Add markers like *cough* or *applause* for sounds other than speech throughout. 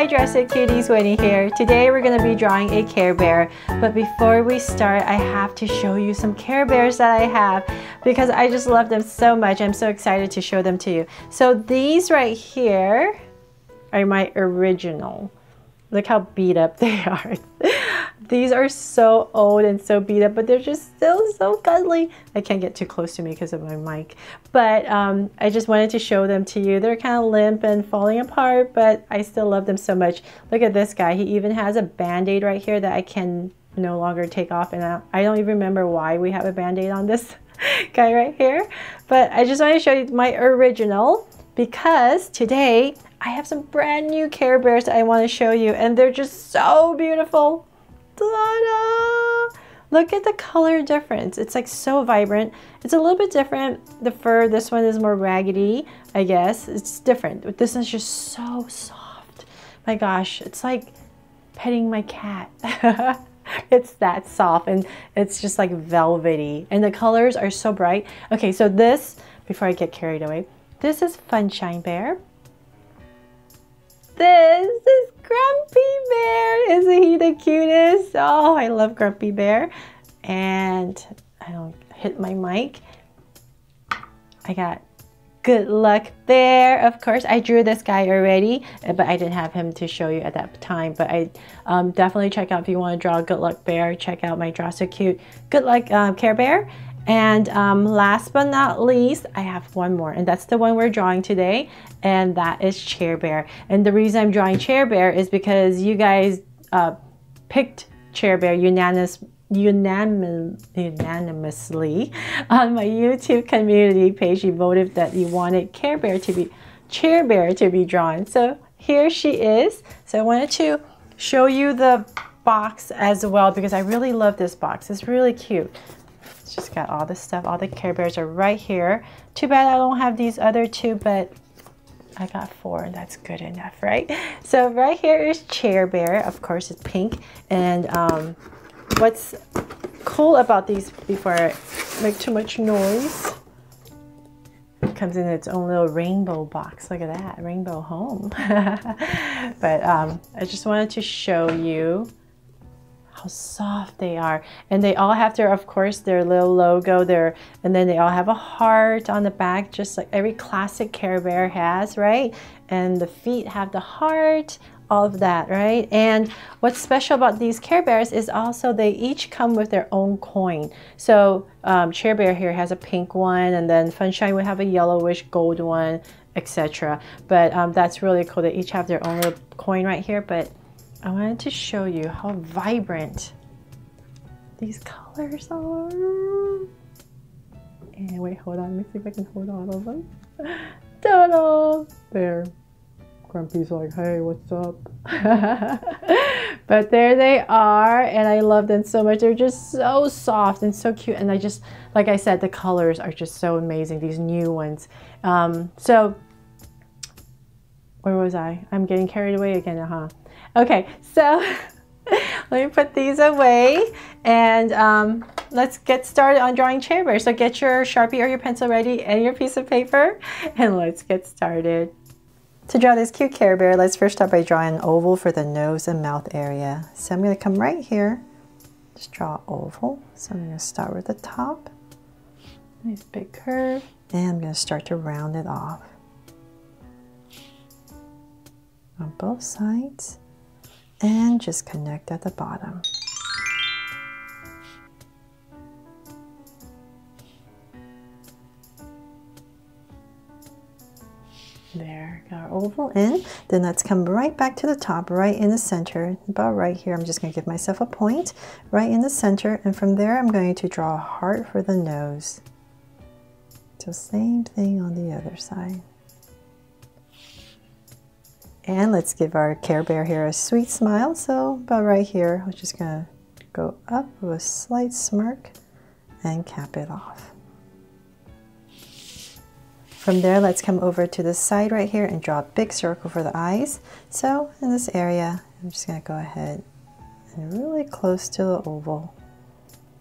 Hi Draw So Cuties, Wennie here. Today we're going to be drawing a Care Bear. But before we start, I have to show you some Care Bears that I have because I just love them so much. I'm so excited to show them to you. So these right here are my original. Look how beat up *laughs* they are. These are so old and so beat up, but they're just still so cuddly. I can't get too close to me because of my mic. But um, I just wanted to show them to you. They're kind of limp and falling apart, but I still love them so much. Look at this guy. He even has a band-aid right here that I can no longer take off. And I don't even remember why we have a band-aid on this *laughs* guy right here. But I just want to show you my original because today I have some brand new Care Bears that I want to show you and they're just so beautiful. Look at the color difference. It's like so vibrant. It's a little bit different. The fur, this one is more raggedy, I guess. It's different. But this is just so soft. My gosh, it's like petting my cat. *laughs* it's that soft and it's just like velvety. And the colors are so bright. Okay, so this, before I get carried away, this is Funshine Bear. This is Grumpy Bear. Isn't he the cutest? Oh, I love Grumpy Bear. And I don't hit my mic. I got good luck there of course i drew this guy already but i didn't have him to show you at that time but i um, definitely check out if you want to draw good luck bear check out my draw so cute good luck um, care bear and um, last but not least, I have one more, and that's the one we're drawing today, and that is Cheer Bear. And the reason I'm drawing Cheer Bear is because you guys uh, picked Cheer Bear unanimous, unanimous, unanimously on my YouTube community page. You voted that you wanted Care Bear to be Cheer Bear to be drawn. So here she is. So I wanted to show you the box as well because I really love this box. It's really cute. It's just got all the stuff. All the Care Bears are right here. Too bad I don't have these other two, but I got four that's good enough, right? So right here is Cheer Bear. Of course, it's pink. And um, what's cool about these, before I make too much noise, it comes in its own little rainbow box. Look at that, rainbow home. *laughs* but um, I just wanted to show you how soft they are. And they all have their, of course, their little logo there. And then they all have a heart on the back, just like every classic Care Bear has, right? And the feet have the heart, all of that, right? And what's special about these Care Bears is also they each come with their own coin. So um, Cheer Bear here has a pink one, and then Funshine would have a yellowish gold one, etc. But um, that's really cool. They each have their own little coin right here, but I wanted to show you how vibrant these colors are. And wait, hold on. Let me see if I can hold all of them. Ta-da! There. Grumpy's like, hey, what's up? *laughs* but there they are, and I love them so much. They're just so soft and so cute. And I just, like I said, the colors are just so amazing, these new ones. Um, so, where was I? I'm getting carried away again, huh? Okay, so *laughs* let me put these away and um, let's get started on drawing Cheer Bear. So get your Sharpie or your pencil ready and your piece of paper *laughs* and let's get started. To draw this cute Care Bear, let's first start by drawing an oval for the nose and mouth area. So I'm going to come right here, just draw oval. So I'm going to start with the top, nice big curve, and I'm going to start to round it off on both sides and just connect at the bottom. There, got our oval in. Then let's come right back to the top, right in the center, about right here. I'm just going to give myself a point right in the center. And from there, I'm going to draw a heart for the nose. So same thing on the other side. And let's give our Care Bear here a sweet smile. So about right here, we're just gonna go up with a slight smirk and cap it off. From there, let's come over to the side right here and draw a big circle for the eyes. So in this area, I'm just gonna go ahead and really close to the oval,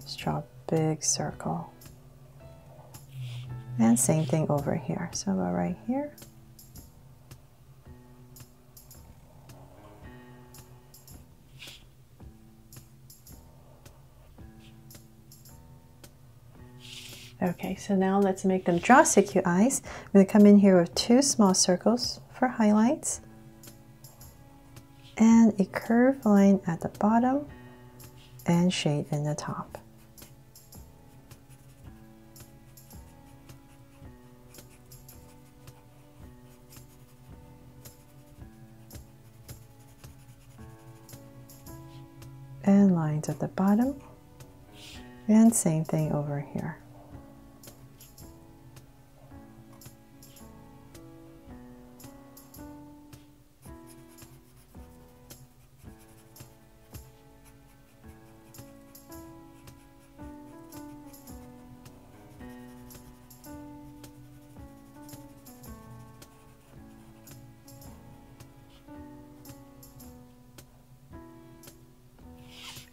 just draw a big circle. And same thing over here. So about right here. Okay, so now let's make them draw stick eyes. I'm going to come in here with two small circles for highlights and a curved line at the bottom and shade in the top. And lines at the bottom and same thing over here.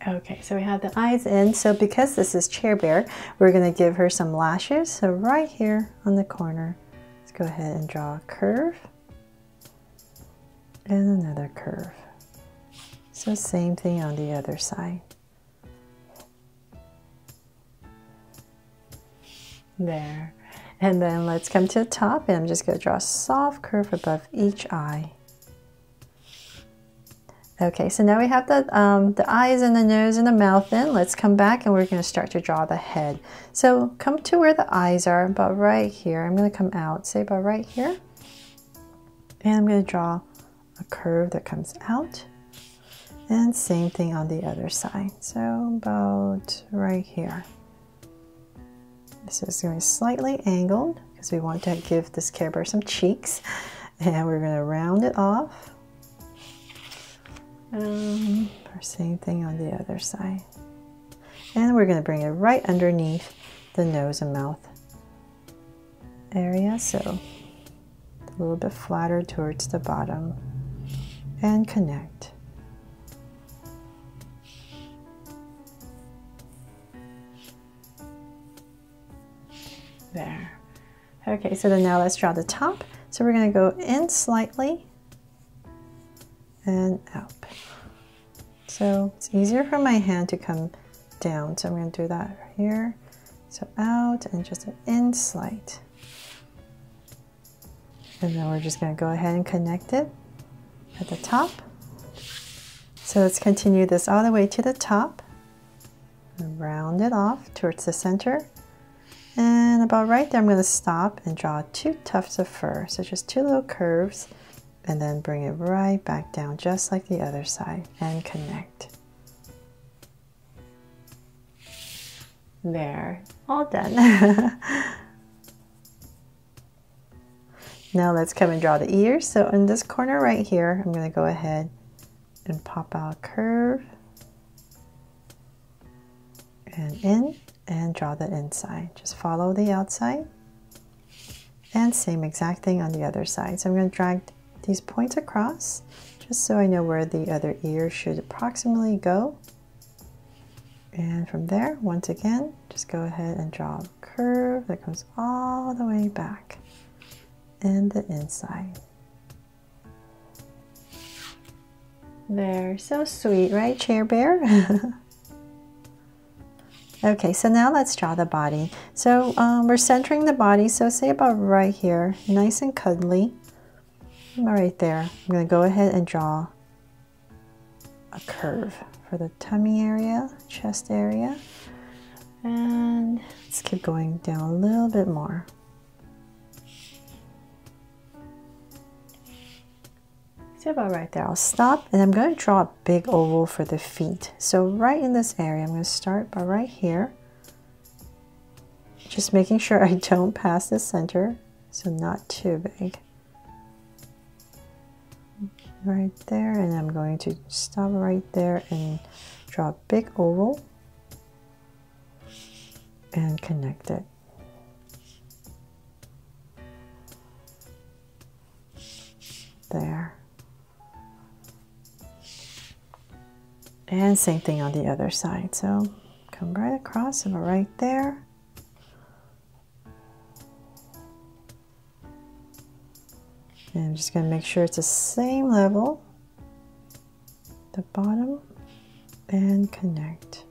Okay, so we have the eyes in. So because this is Cheer Bear, we're going to give her some lashes. So right here on the corner, let's go ahead and draw a curve and another curve. So same thing on the other side. There. And then let's come to the top and I'm just to draw a soft curve above each eye. Okay, so now we have the, um, the eyes and the nose and the mouth in. Let's come back and we're going to start to draw the head. So come to where the eyes are, about right here. I'm going to come out, say about right here. And I'm going to draw a curve that comes out. And same thing on the other side. So about right here. This is going to be slightly angled because we want to give this Care Bear some cheeks. *laughs* And we're going to round it off um, same thing on the other side. And we're going to bring it right underneath the nose and mouth area. So a little bit flatter towards the bottom and connect. There. Okay, so then now let's draw the top. So we're going to go in slightly and out. So it's easier for my hand to come down. So I'm going to do that here. So out and just an in slight. And then we're just going to go ahead and connect it at the top. So let's continue this all the way to the top. And round it off towards the center. And about right there, I'm going to stop and draw two tufts of fur. So just two little curves and then bring it right back down just like the other side and connect. There, all done. *laughs* now let's come and draw the ears. So in this corner right here, I'm going to go ahead and pop out a curve and in and draw the inside. Just follow the outside and same exact thing on the other side. So I'm going to drag these points across just so I know where the other ear should approximately go. And from there, once again, just go ahead and draw a curve that comes all the way back and the inside. There, so sweet, right, Cheer Bear? *laughs* okay, so now let's draw the body. So um, we're centering the body, so say about right here, nice and cuddly right there. I'm going to go ahead and draw a curve for the tummy area, chest area. And let's keep going down a little bit more. See about right there. I'll stop and I'm going to draw a big oval for the feet. So right in this area, I'm going to start by right here. Just making sure I *laughs* don't pass the center, so not too big right there and I'm going to stop right there and draw a big oval and connect it. There. And same thing on the other side. So come right across and right there. I'm just going to make sure it's the same level. The bottom and connect.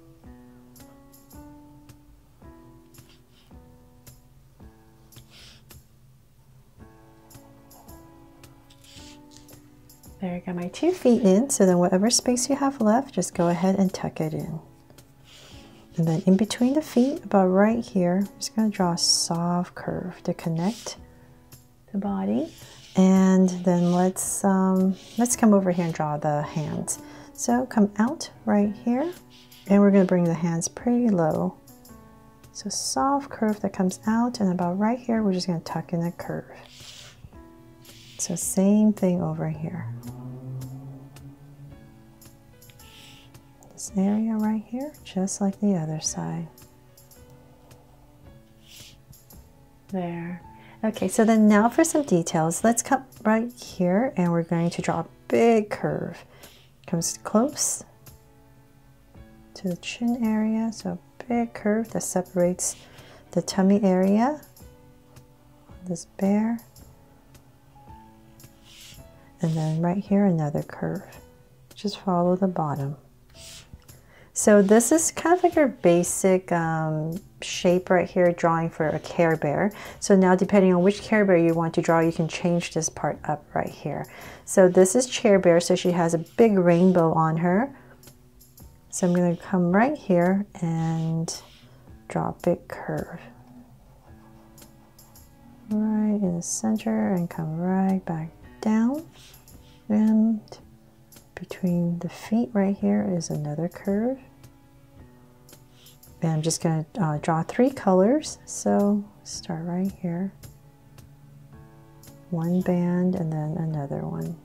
There, I got my two feet in, so then whatever space you have left, just go ahead and tuck it in. And then in between the feet, about right here, I'm just gonna draw a soft curve to connect the body. And then let's, um, let's come over here and draw the hands. So come out right here, and we're gonna bring the hands pretty low. So soft curve that comes out, and about right here, we're just gonna tuck in a curve. So same thing over here. This area right here, just like the other side. There. Okay, so then now for some details. Let's come right here and we're going to draw a big curve. Comes close to the chin area, so a big curve that separates the tummy area, this bear, and then right here another curve. Just follow the bottom. So this is kind of like your basic um, shape right here, drawing for a Care Bear. So now depending on which Care Bear you want to draw, you can change this part up right here. So this is Cheer Bear, so she has a big rainbow on her. So I'm going to come right here and draw a big curve. Right in the center and come right back down and between the feet right here is another curve I'm just going to uh, draw three colors. So start right here. One band and then another one.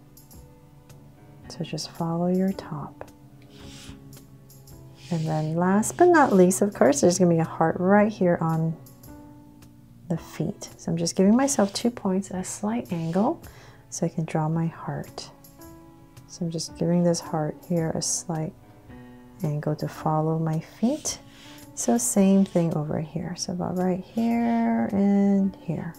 So just follow your top. And then last but not least of course there's going to be a heart right here on the feet. So I'm just giving myself two points at a slight angle so I can draw my heart. So I'm just giving this heart here a slight angle to follow my feet. So same thing over here. So about right here and here.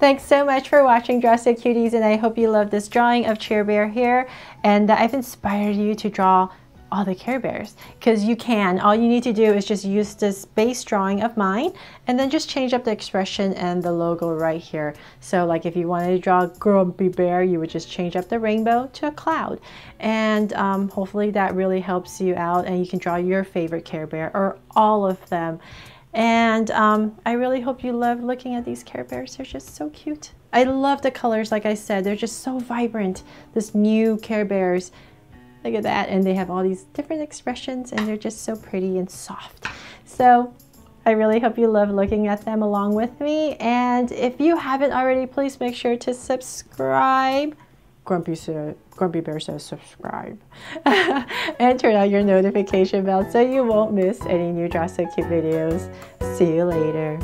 Thanks so much for watching Draw So Cuties and I hope you love this drawing of Cheer Bear here and I've inspired you to draw all the Care Bears because you can. All you need to do is just use this base drawing of mine and then just change up the expression and the logo right here. So like if you wanted to draw grumpy bear, you would just change up the rainbow to a cloud. And um, hopefully that really helps you out and you can draw your favorite Care Bear or all of them. And um, I really hope you love looking at these Care Bears. They're just so cute. I love the colors, like I said, they're just so vibrant. This new Care Bears Look at that. And they have all these different expressions and they're just so pretty and soft. So I really hope you love looking at them along with me. And if you haven't already, please make sure to subscribe. Grumpy, Grumpy Bear says subscribe. *laughs* and turn on your notification bell so you won't miss any new Draw So Cute videos. See you later.